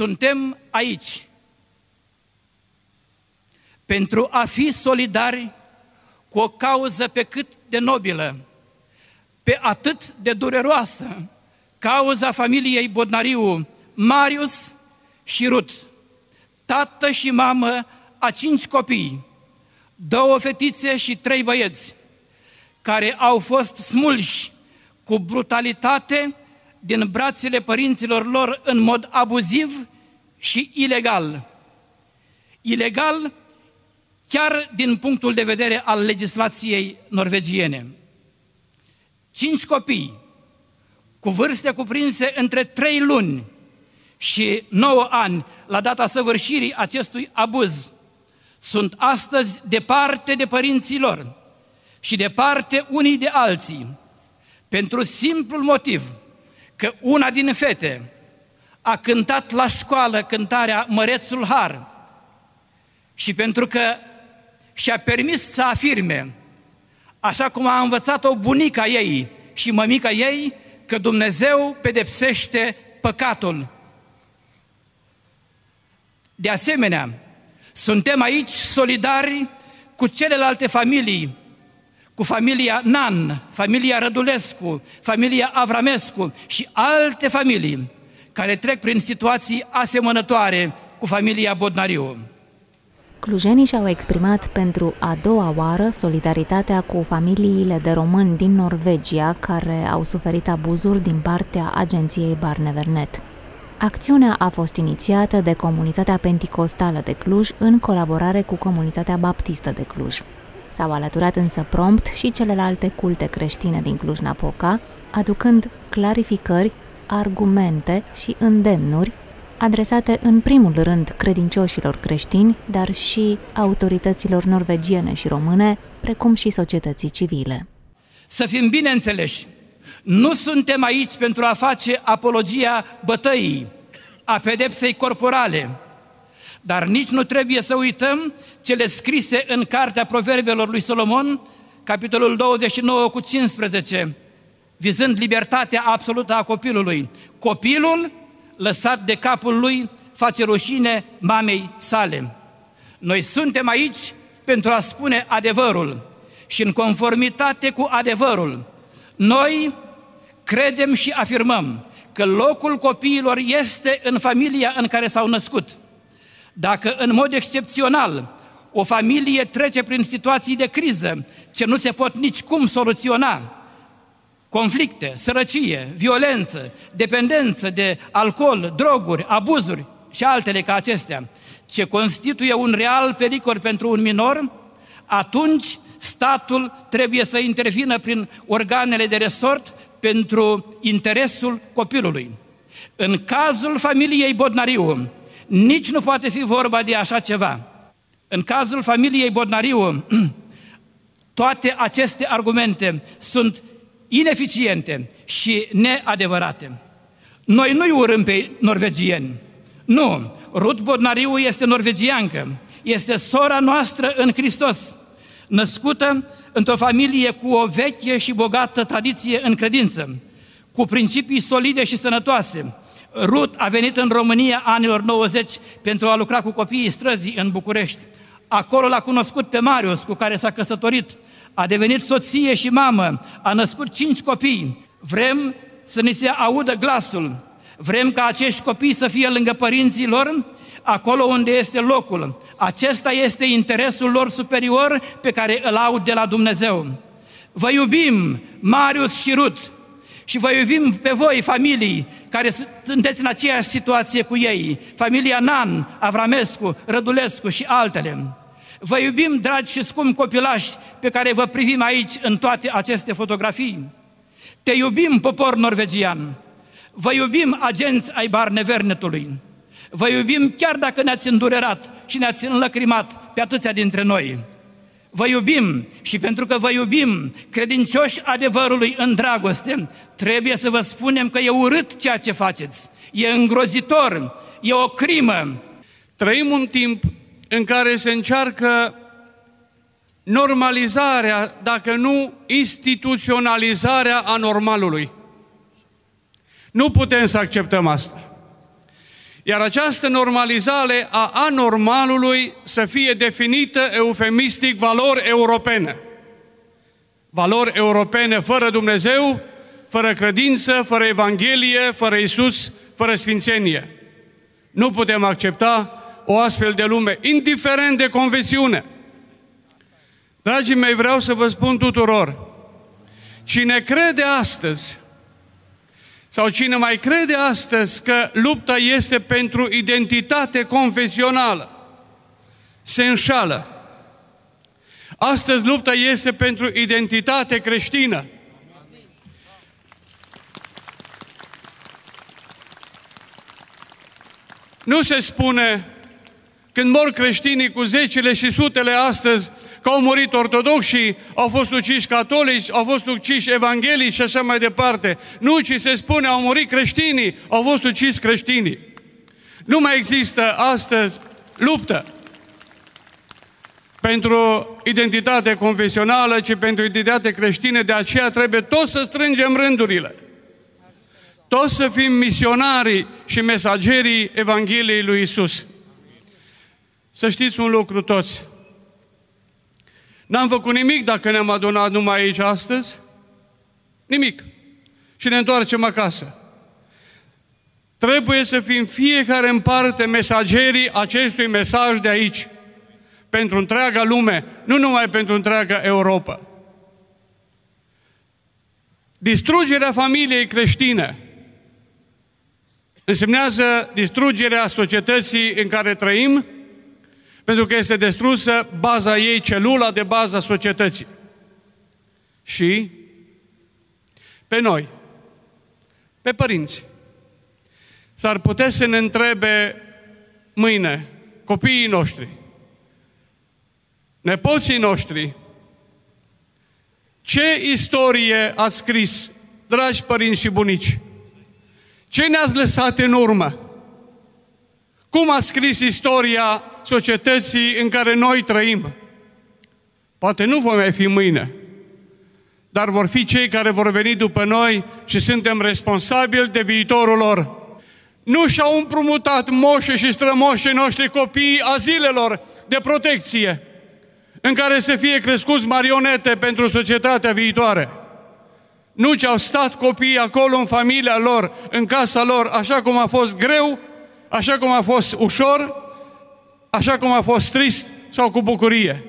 suntem aici pentru a fi solidari cu o cauză pe cât de nobilă, pe atât de dureroasă, cauza familiei Bodnariu, Marius și Rut, tată și mamă a cinci copii, două fetițe și trei băieți, care au fost smulși cu brutalitate din brațele părinților lor în mod abuziv și ilegal. Ilegal chiar din punctul de vedere al legislației norvegiene. Cinci copii cu vârste cuprinse între trei luni și 9 ani la data săvârșirii acestui abuz sunt astăzi departe de părinții lor și departe unii de alții, pentru simplul motiv că una din fete a cântat la școală cântarea Mărețul Har și pentru că și-a permis să afirme, așa cum a învățat-o bunica ei și mămica ei, că Dumnezeu pedepsește păcatul. De asemenea, suntem aici solidari cu celelalte familii, cu familia Nan, familia Rădulescu, familia Avramescu și alte familii care trec prin situații asemănătoare cu familia Bodnariu. Clujenii și-au exprimat pentru a doua oară solidaritatea cu familiile de români din Norvegia care au suferit abuzuri din partea agenției Barnevernet. Acțiunea a fost inițiată de Comunitatea Penticostală de Cluj în colaborare cu Comunitatea Baptistă de Cluj. S-au alăturat însă prompt și celelalte culte creștine din Cluj-Napoca, aducând clarificări, argumente și îndemnuri adresate în primul rând credincioșilor creștini, dar și autorităților norvegiene și române, precum și societății civile. Să fim bine înțeleși, nu suntem aici pentru a face apologia bătăii, a pedepsei corporale, dar nici nu trebuie să uităm cele scrise în Cartea Proverbelor lui Solomon, capitolul 29 cu 15, vizând libertatea absolută a copilului. Copilul lăsat de capul lui, face rușine mamei sale. Noi suntem aici pentru a spune adevărul și în conformitate cu adevărul. Noi credem și afirmăm că locul copiilor este în familia în care s-au născut. Dacă în mod excepțional o familie trece prin situații de criză ce nu se pot nici cum soluționa, conflicte, sărăcie, violență, dependență de alcool, droguri, abuzuri și altele ca acestea, ce constituie un real pericol pentru un minor, atunci statul trebuie să intervină prin organele de resort pentru interesul copilului. În cazul familiei Bodnariu, nici nu poate fi vorba de așa ceva. În cazul familiei Bodnariu, toate aceste argumente sunt ineficiente și neadevărate. Noi nu-i urâm pe norvegieni. Nu, Ruth Bodnariu este norvegiancă, este sora noastră în Hristos, născută într-o familie cu o veche și bogată tradiție în credință, cu principii solide și sănătoase. Ruth a venit în România anilor 90 pentru a lucra cu copiii străzii în București. Acolo l-a cunoscut pe Marius, cu care s-a căsătorit a devenit soție și mamă, a născut cinci copii. Vrem să ni se audă glasul, vrem ca acești copii să fie lângă părinții lor, acolo unde este locul. Acesta este interesul lor superior pe care îl au de la Dumnezeu. Vă iubim, Marius și Rut, și vă iubim pe voi, familii, care sunteți în aceeași situație cu ei, familia Nan, Avramescu, Rădulescu și altele. Vă iubim, dragi și scumpi copilași, pe care vă privim aici în toate aceste fotografii. Te iubim, popor norvegian. Vă iubim, agenți ai Barnevernetului. Vă iubim chiar dacă ne-ați îndurerat și ne-ați înlăcrimat pe atâția dintre noi. Vă iubim și pentru că vă iubim, credincioși adevărului în dragoste, trebuie să vă spunem că e urât ceea ce faceți. E îngrozitor, e o crimă. Trăim un timp în care se încearcă normalizarea, dacă nu instituționalizarea anormalului. Nu putem să acceptăm asta. Iar această normalizare a anormalului să fie definită eufemistic valori europene. Valori europene fără Dumnezeu, fără credință, fără Evanghelie, fără Isus, fără Sfințenie. Nu putem accepta o astfel de lume, indiferent de confesiune. Dragii mei, vreau să vă spun tuturor, cine crede astăzi, sau cine mai crede astăzi că lupta este pentru identitate confesională, se înșală. Astăzi lupta este pentru identitate creștină. Nu se spune când mor creștinii cu zecile și sutele astăzi, că au murit ortodoxii, au fost uciși catolici, au fost uciși evanghelici și așa mai departe. Nu, ci se spune, au murit creștinii, au fost uciși creștinii. Nu mai există astăzi luptă pentru identitate confesională, ci pentru identitate creștină, de aceea trebuie toți să strângem rândurile. Toți să fim misionarii și mesagerii Evangheliei lui Isus. Să știți un lucru toți. N-am făcut nimic dacă ne-am adunat numai aici astăzi. Nimic. Și ne întoarcem acasă. Trebuie să fim fiecare în parte mesagerii acestui mesaj de aici. Pentru întreaga lume, nu numai pentru întreaga Europa. Distrugerea familiei creștine însemnează distrugerea societății în care trăim, pentru că este destrusă baza ei, celula de bază a societății. Și pe noi, pe părinți, s-ar putea să ne întrebe mâine copiii noștri, nepoții noștri, ce istorie ați scris, dragi părinți și bunici? Ce ne-ați lăsat în urmă? Cum a scris istoria societății în care noi trăim? Poate nu vom mai fi mâine, dar vor fi cei care vor veni după noi și suntem responsabili de viitorul lor. Nu și-au împrumutat moșe și strămoșii noștri copiii azilelor de protecție, în care să fie crescuți marionete pentru societatea viitoare. Nu ce au stat copiii acolo în familia lor, în casa lor, așa cum a fost greu așa cum a fost ușor, așa cum a fost trist sau cu bucurie.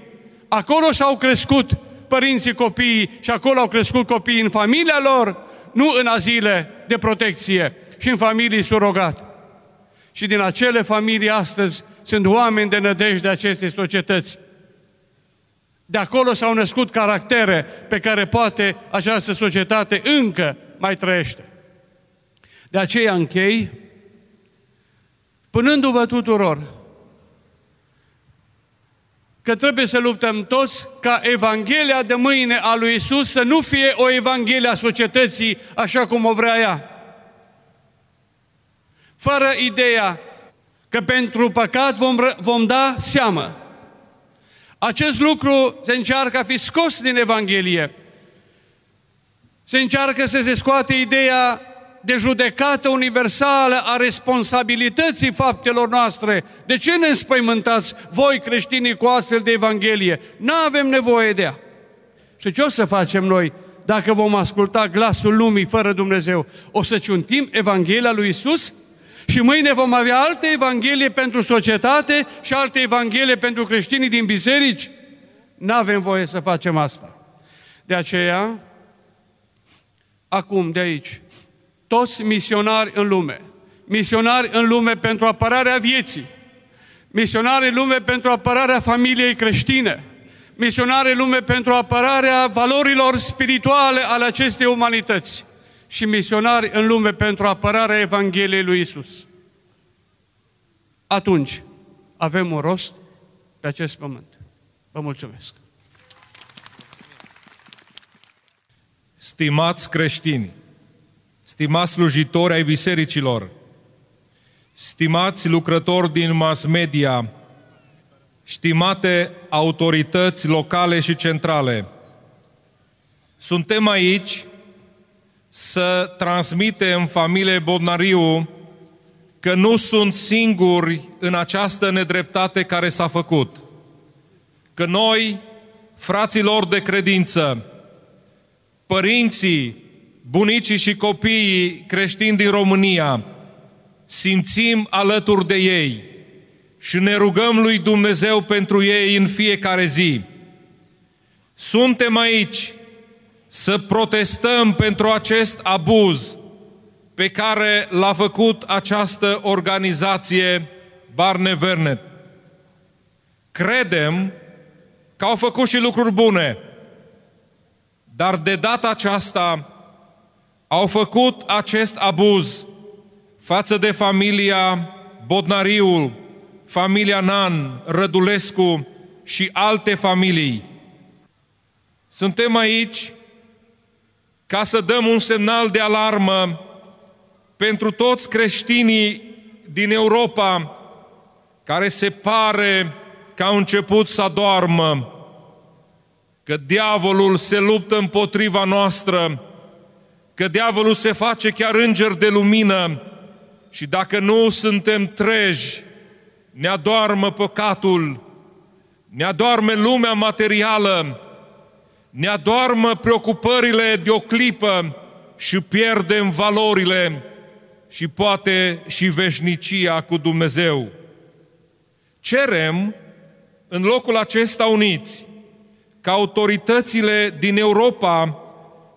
Acolo s-au crescut părinții copiii și acolo au crescut copiii în familia lor, nu în azile de protecție și în familii surogat. Și din acele familii astăzi sunt oameni de nădejde acestei societăți. De acolo s-au născut caractere pe care poate această societate încă mai trăiește. De aceea închei punându-vă tuturor că trebuie să luptăm toți ca Evanghelia de mâine a lui Isus să nu fie o Evanghelie a societății așa cum o vrea ea. Fără ideea că pentru păcat vom, vom da seamă. Acest lucru se încearcă a fi scos din Evanghelie. Se încearcă să se scoate ideea de judecată universală a responsabilității faptelor noastre. De ce ne înspăimântați voi creștinii cu astfel de Evanghelie? Nu avem nevoie de ea. Și ce o să facem noi dacă vom asculta glasul lumii fără Dumnezeu? O să ciuntim Evanghelia lui Isus? Și mâine vom avea alte Evanghelie pentru societate și alte Evanghelie pentru creștinii din biserici? Nu avem voie să facem asta. De aceea, acum, de aici, toți misionari în lume. Misionari în lume pentru apărarea vieții. Misionari în lume pentru apărarea familiei creștine. Misionari în lume pentru apărarea valorilor spirituale ale acestei umanități. Și misionari în lume pentru apărarea Evangheliei lui Isus. Atunci avem un rost pe acest pământ. Vă mulțumesc! Stimați creștini, stimați slujitori ai bisericilor, stimați lucrători din mass media, stimate autorități locale și centrale, suntem aici să transmitem familiei Bodnariu că nu sunt singuri în această nedreptate care s-a făcut. Că noi, fraților de credință, părinții, bunicii și copiii creștini din România, simțim alături de ei și ne rugăm lui Dumnezeu pentru ei în fiecare zi. Suntem aici să protestăm pentru acest abuz pe care l-a făcut această organizație Barne Vernet. Credem că au făcut și lucruri bune, dar de data aceasta au făcut acest abuz față de familia Bodnariu, familia Nan, Rădulescu și alte familii. Suntem aici ca să dăm un semnal de alarmă pentru toți creștinii din Europa care se pare că au început să doarmă, că diavolul se luptă împotriva noastră, că diavolul se face chiar înger de lumină și dacă nu suntem treji, ne adoarmă păcatul, ne adoarme lumea materială, ne adoarmă preocupările de o clipă și pierdem valorile și poate și veșnicia cu Dumnezeu. Cerem în locul acesta uniți ca autoritățile din Europa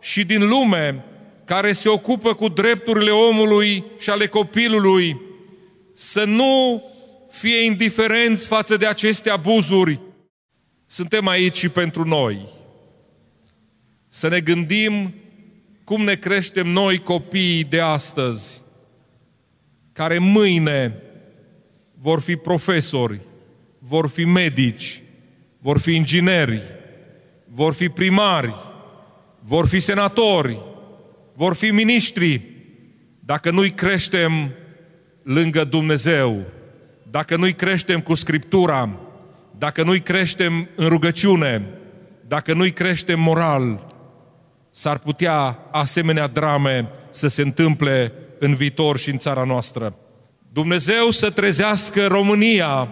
și din lume care se ocupă cu drepturile omului și ale copilului să nu fie indiferenți față de aceste abuzuri. Suntem aici și pentru noi. Să ne gândim cum ne creștem noi copiii de astăzi, care mâine vor fi profesori, vor fi medici, vor fi ingineri, vor fi primari, vor fi senatori, vor fi miniștri, dacă nu-i creștem lângă Dumnezeu, dacă nu-i creștem cu Scriptura, dacă nu-i creștem în rugăciune, dacă nu-i creștem moral, s-ar putea asemenea drame să se întâmple în viitor și în țara noastră. Dumnezeu să trezească România,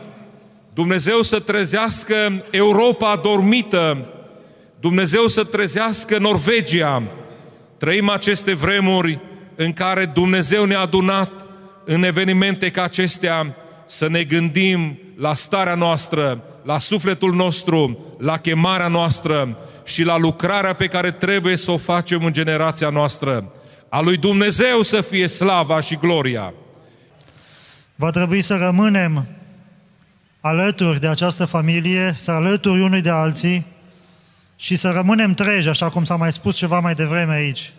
Dumnezeu să trezească Europa dormită, Dumnezeu să trezească Norvegia. Trăim aceste vremuri în care Dumnezeu ne-a adunat în evenimente ca acestea să ne gândim la starea noastră, la sufletul nostru, la chemarea noastră și la lucrarea pe care trebuie să o facem în generația noastră. A lui Dumnezeu să fie slava și gloria. Va trebui să rămânem alături de această familie, să alături unui de alții și să rămânem treji, așa cum s-a mai spus ceva mai devreme aici.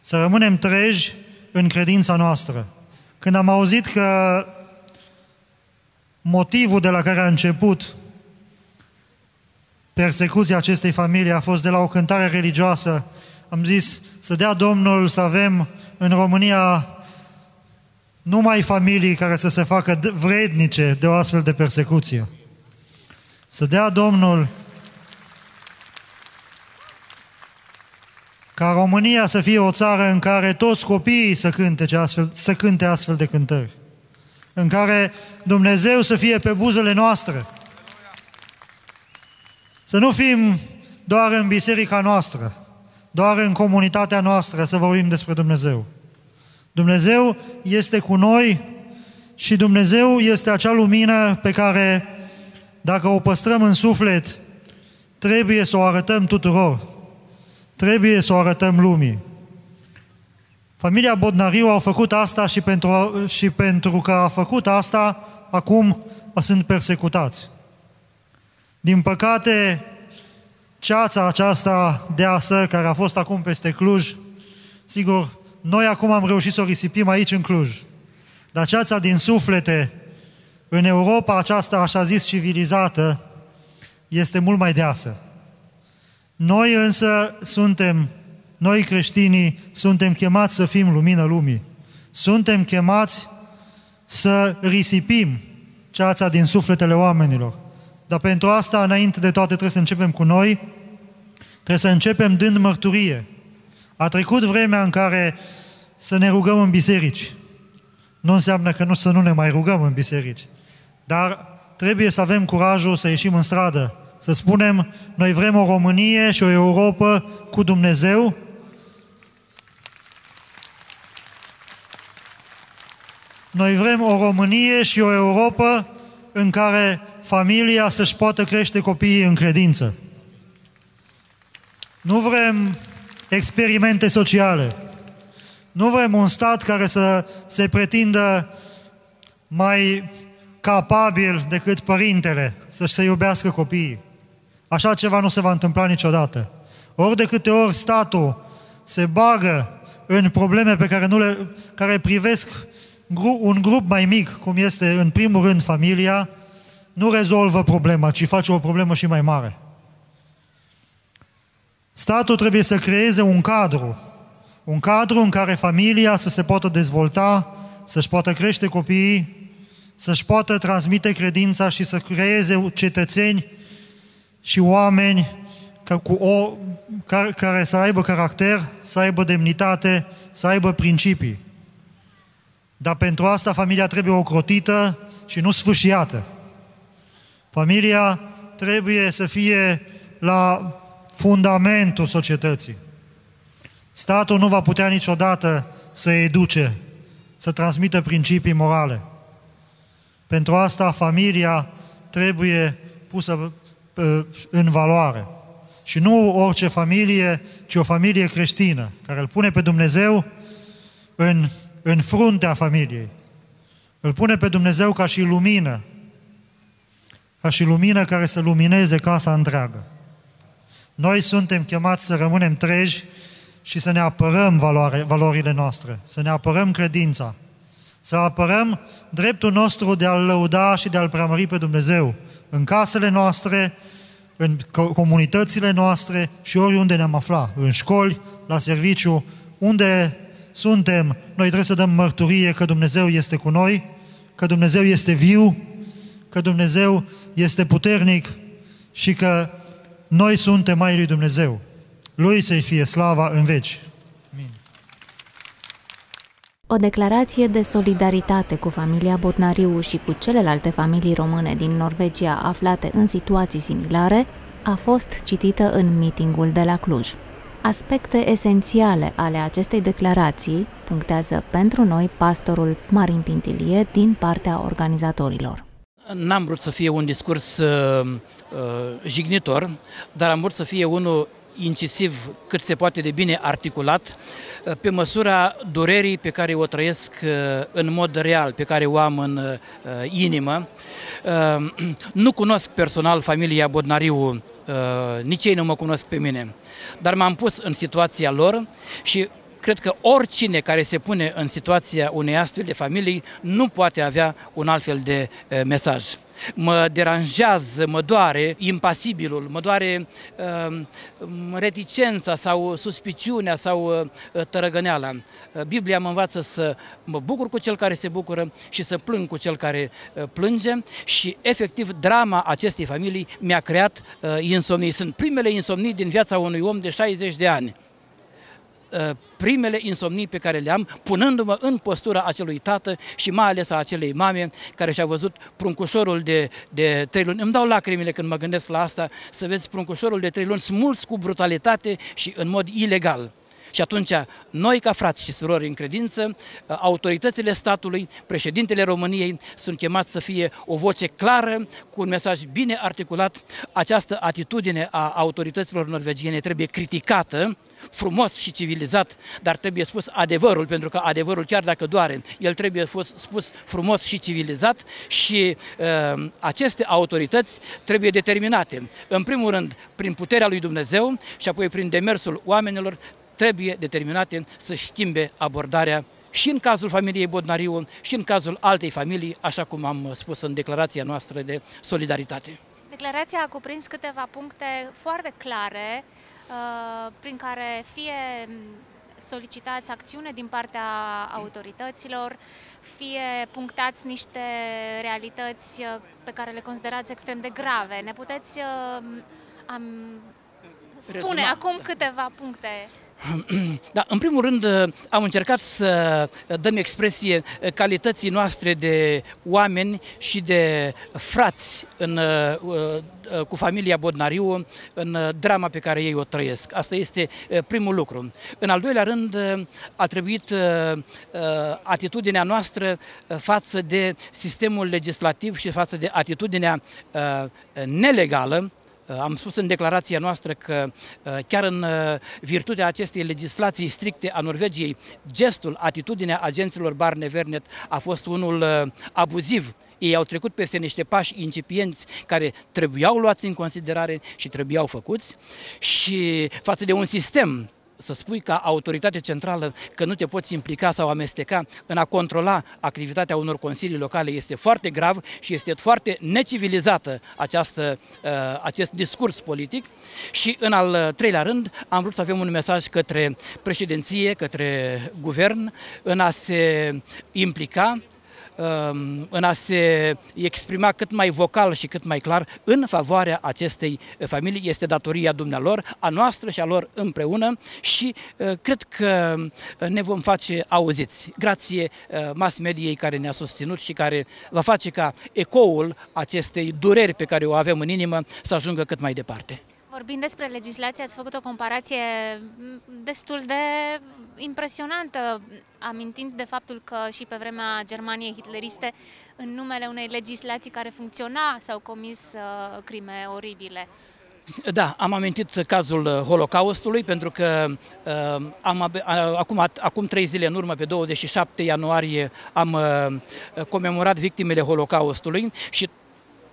Să rămânem treji în credința noastră. Când am auzit că motivul de la care a început persecuția acestei familii a fost de la o cântare religioasă, am zis să dea Domnul să avem în România numai familii care să se facă vrednice de o astfel de persecuție. Să dea Domnul ca România să fie o țară în care toți copiii să cânte, astfel, să cânte astfel de cântări. În care Dumnezeu să fie pe buzele noastre. Să nu fim doar în biserica noastră, doar în comunitatea noastră să vorbim despre Dumnezeu. Dumnezeu este cu noi și Dumnezeu este acea lumină pe care, dacă o păstrăm în suflet, trebuie să o arătăm tuturor. Trebuie să o arătăm lumii. Familia Bodnariu a făcut asta și pentru, și pentru că a făcut asta, acum sunt persecutați. Din păcate, ceața aceasta deasă, care a fost acum peste Cluj, sigur, noi acum am reușit să o risipim aici în Cluj. Dar ceața din suflete, în Europa aceasta, așa zis, civilizată, este mult mai deasă. Noi însă suntem, noi creștinii, suntem chemați să fim lumină lumii. Suntem chemați să risipim ceața din sufletele oamenilor. Dar pentru asta, înainte de toate, trebuie să începem cu noi, trebuie să începem dând mărturie. A trecut vremea în care să ne rugăm în biserici. nu înseamnă că nu să nu ne mai rugăm în biserici. Dar trebuie să avem curajul să ieșim în stradă, să spunem, noi vrem o Românie și o Europa cu Dumnezeu, Noi vrem o Românie și o Europa în care familia să-și poată crește copiii în credință. Nu vrem experimente sociale. Nu vrem un stat care să se pretindă mai capabil decât părintele să se iubească copiii. Așa ceva nu se va întâmpla niciodată. Ori de câte ori statul se bagă în probleme pe care, nu le, care privesc un grup mai mic, cum este în primul rând familia, nu rezolvă problema, ci face o problemă și mai mare. Statul trebuie să creeze un cadru, un cadru în care familia să se poată dezvolta, să-și poată crește copiii, să-și poată transmite credința și să creeze cetățeni și oameni cu o, care, care să aibă caracter, să aibă demnitate, să aibă principii. Dar pentru asta familia trebuie ocrotită și nu sfâșiată. Familia trebuie să fie la fundamentul societății. Statul nu va putea niciodată să educe, să transmită principii morale. Pentru asta familia trebuie pusă ă, în valoare. Și nu orice familie, ci o familie creștină, care îl pune pe Dumnezeu în, în fruntea familiei. Îl pune pe Dumnezeu ca și lumină, ca și lumină care să lumineze casa întreagă. Noi suntem chemați să rămânem treji și să ne apărăm valoare, valorile noastre, să ne apărăm credința, să apărăm dreptul nostru de a-L lăuda și de a-L preamări pe Dumnezeu în casele noastre, în comunitățile noastre și oriunde ne-am afla, în școli, la serviciu, unde suntem, noi trebuie să dăm mărturie că Dumnezeu este cu noi, că Dumnezeu este viu, că Dumnezeu este puternic și că noi suntem mai lui Dumnezeu. Lui să-i fie slava în veci. Amin. O declarație de solidaritate cu familia Botnariu și cu celelalte familii române din Norvegia aflate în situații similare a fost citită în mitingul de la Cluj. Aspecte esențiale ale acestei declarații punctează pentru noi pastorul Marin Pintilie din partea organizatorilor. N-am vrut să fie un discurs uh, uh, jignitor, dar am vrut să fie unul incisiv cât se poate de bine articulat uh, pe măsura durerii pe care o trăiesc uh, în mod real, pe care o am în uh, inimă. Nu cunosc personal familia Bodnariu, nici ei nu mă cunosc pe mine, dar m-am pus în situația lor și cred că oricine care se pune în situația unei astfel de familii nu poate avea un altfel de mesaj. Mă deranjează, mă doare impasibilul, mă doare uh, reticența sau suspiciunea sau uh, tărăgăneala. Biblia mă învață să mă bucur cu cel care se bucură și să plâng cu cel care uh, plânge și efectiv drama acestei familii mi-a creat uh, insomnii. Sunt primele insomnii din viața unui om de 60 de ani. Uh, primele insomnii pe care le-am, punându-mă în postura acelui tată și mai ales a acelei mame care și-a văzut pruncușorul de, de trei luni. Îmi dau lacrimile când mă gândesc la asta, să vezi pruncușorul de trei luni smuls cu brutalitate și în mod ilegal. Și atunci, noi ca frați și surori în credință, uh, autoritățile statului, președintele României sunt chemați să fie o voce clară, cu un mesaj bine articulat. Această atitudine a autorităților norvegiene trebuie criticată, frumos și civilizat, dar trebuie spus adevărul, pentru că adevărul, chiar dacă doare, el trebuie fost spus frumos și civilizat și uh, aceste autorități trebuie determinate. În primul rând, prin puterea lui Dumnezeu și apoi prin demersul oamenilor, trebuie determinate să schimbe abordarea și în cazul familiei Bodnariu și în cazul altei familii, așa cum am spus în declarația noastră de solidaritate. Declarația a cuprins câteva puncte foarte clare Uh, prin care fie solicitați acțiune din partea autorităților, fie punctați niște realități uh, pe care le considerați extrem de grave. Ne puteți uh, am, spune Rezuma. acum câteva puncte? Da, în primul rând am încercat să dăm expresie calității noastre de oameni și de frați în, cu familia Bodnariu în drama pe care ei o trăiesc. Asta este primul lucru. În al doilea rând a trebuit atitudinea noastră față de sistemul legislativ și față de atitudinea nelegală Uh, am spus în declarația noastră că uh, chiar în uh, virtutea acestei legislații stricte a Norvegiei, gestul, atitudinea agenților Barnevernet a fost unul abuziv. Ei au trecut peste niște pași incipienți care trebuiau luați în considerare și trebuiau făcuți și față de un sistem să spui ca autoritate centrală că nu te poți implica sau amesteca în a controla activitatea unor consilii locale. Este foarte grav și este foarte necivilizată această, uh, acest discurs politic. Și în al treilea rând am vrut să avem un mesaj către președinție, către guvern în a se implica Um, în a se exprima cât mai vocal și cât mai clar în favoarea acestei familii. Este datoria dumnealor, a noastră și a lor împreună și uh, cred că ne vom face auziți. Grație uh, mass mediei care ne-a susținut și care va face ca ecoul acestei dureri pe care o avem în inimă să ajungă cât mai departe. Vorbind despre legislație, ați făcut o comparație destul de impresionantă, amintind de faptul că și pe vremea Germaniei hitleriste, în numele unei legislații care funcționa, s-au comis uh, crime oribile. Da, am amintit cazul uh, Holocaustului pentru că uh, am, uh, acum, acum trei zile în urmă, pe 27 ianuarie, am uh, comemorat victimele Holocaustului și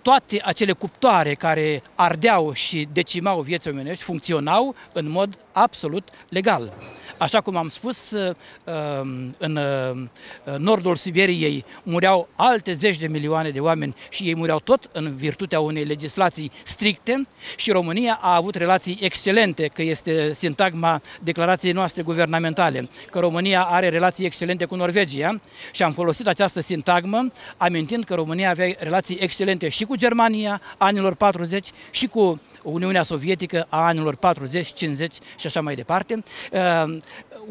toate acele cuptoare care ardeau și decimau vieți omenești funcționau în mod absolut legal. Așa cum am spus, uh, um, în uh, nordul Siberiei mureau alte zeci de milioane de oameni și ei mureau tot în virtutea unei legislații stricte și România a avut relații excelente, că este sintagma declarației noastre guvernamentale, că România are relații excelente cu Norvegia și am folosit această sintagmă amintind că România avea relații excelente și cu Germania anilor 40 și cu Uniunea Sovietică a anilor 40, 50 și așa mai departe. Uh,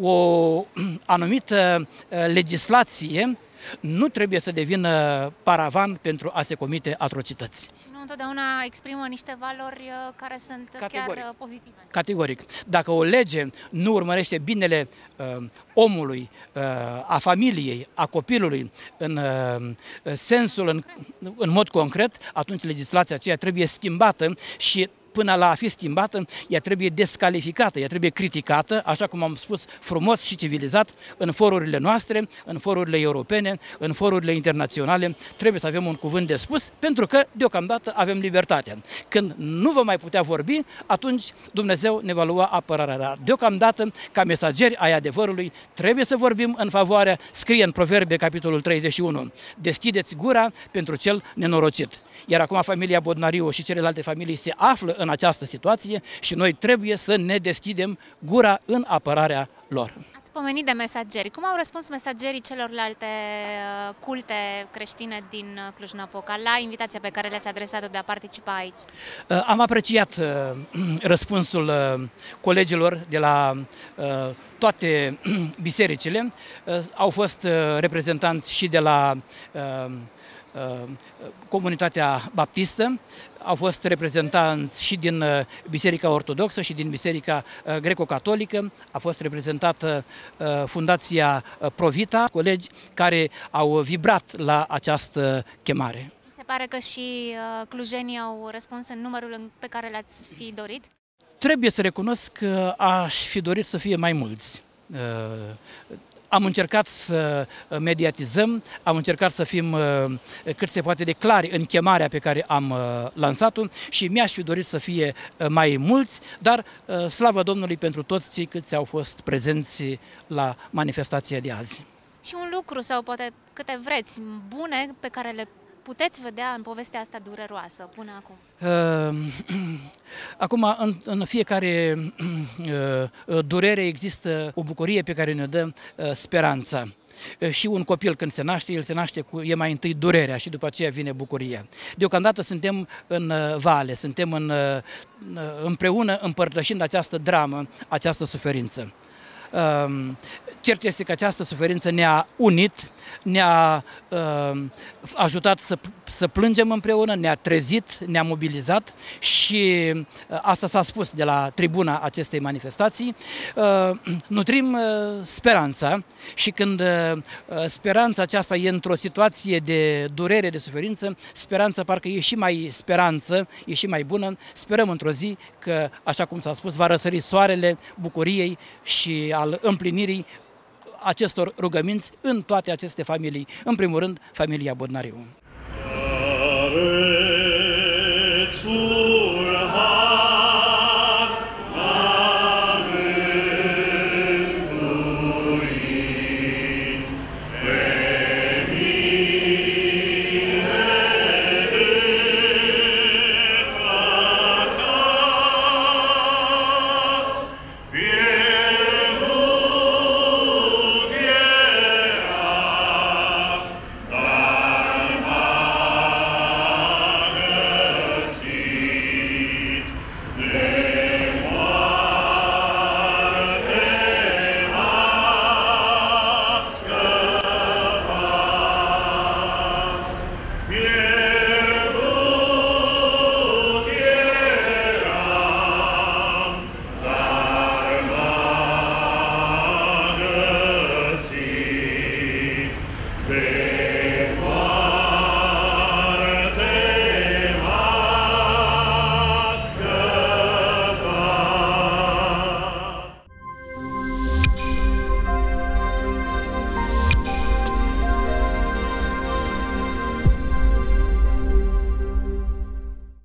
o anumită uh, legislație nu trebuie să devină paravan pentru a se comite atrocități. Și nu întotdeauna exprimă niște valori uh, care sunt Categoric. chiar pozitive. Categoric. Dacă o lege nu urmărește binele uh, omului, uh, a familiei, a copilului în uh, sensul, în, în mod concret, atunci legislația aceea trebuie schimbată și până la a fi schimbată, ea trebuie descalificată, ea trebuie criticată, așa cum am spus, frumos și civilizat, în forurile noastre, în forurile europene, în forurile internaționale, trebuie să avem un cuvânt de spus, pentru că deocamdată avem libertatea. Când nu vom mai putea vorbi, atunci Dumnezeu ne va lua apărarea. Dar deocamdată, ca mesageri ai adevărului, trebuie să vorbim în favoarea, scrie în Proverbe, capitolul 31, deschideți gura pentru cel nenorocit. Iar acum familia Bodnariu și celelalte familii se află în această situație și noi trebuie să ne deschidem gura în apărarea lor. Ați pomenit de mesageri. Cum au răspuns mesagerii celorlalte uh, culte creștine din uh, Cluj-Napoca la invitația pe care le-ați adresat-o de a participa aici? Uh, am apreciat răspunsul colegilor de la toate bisericile. Au fost reprezentanți și de la Uh, comunitatea baptistă, au fost reprezentanți și din uh, Biserica Ortodoxă și din Biserica uh, Greco-Catolică, a fost reprezentată Fundația Provita, colegi care au vibrat la această chemare. Se pare că și clujenii au răspuns în numărul pe care l-ați fi dorit? Trebuie să recunosc că aș fi dorit să fie mai mulți am încercat să uh, mediatizăm, am încercat să fim uh, cât se poate de clari în chemarea pe care am uh, lansat-o și mi-aș fi dorit să fie mai mulți, dar slavă Domnului pentru toți cei câți au fost prezenți la manifestația de azi. Și un lucru sau poate câte vreți bune pe care le puteți vedea în povestea asta dureroasă până acum? Uh, acum, în, în fiecare uh, durere există o bucurie pe care ne dă uh, speranța. și un copil când se naște, el se naște cu, e mai întâi durerea și după aceea vine bucuria. Deocamdată suntem în vale, suntem în, împreună împărtășind această dramă, această suferință. Cert este că această suferință ne-a unit, ne-a uh, ajutat să, să plângem împreună, ne-a trezit, ne-a mobilizat și uh, asta s-a spus de la tribuna acestei manifestații. Uh, nutrim uh, speranța și când uh, speranța aceasta e într-o situație de durere, de suferință, speranța parcă e și mai speranță, e și mai bună. Sperăm într-o zi că, așa cum s-a spus, va răsări soarele bucuriei și al împlinirii acestor rugăminți în toate aceste familii. În primul rând, familia Bodnariu. Amen.